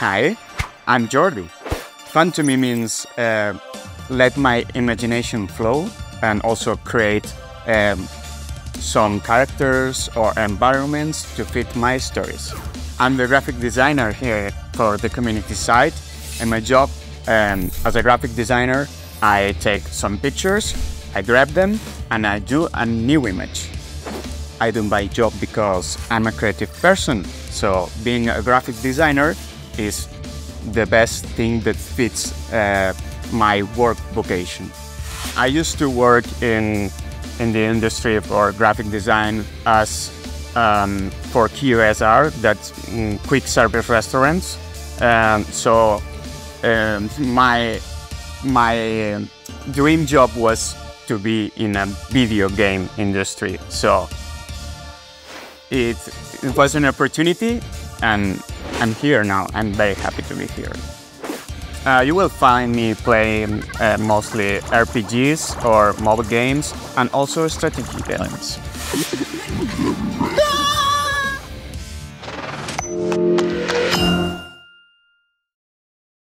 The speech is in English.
Hi, I'm Jordi. Fun to me means uh, let my imagination flow and also create um, some characters or environments to fit my stories. I'm the graphic designer here for the community site, and my job um, as a graphic designer, I take some pictures, I grab them, and I do a new image. I do my job because I'm a creative person, so being a graphic designer is the best thing that fits uh, my work vocation. I used to work in in the industry for graphic design as um, for QSR, that's mm, quick service restaurants. Um, so um, my my dream job was to be in a video game industry. So it, it was an opportunity, and I'm here now. I'm very happy to be here. Uh, you will find me playing uh, mostly RPGs or mobile games and also strategy games.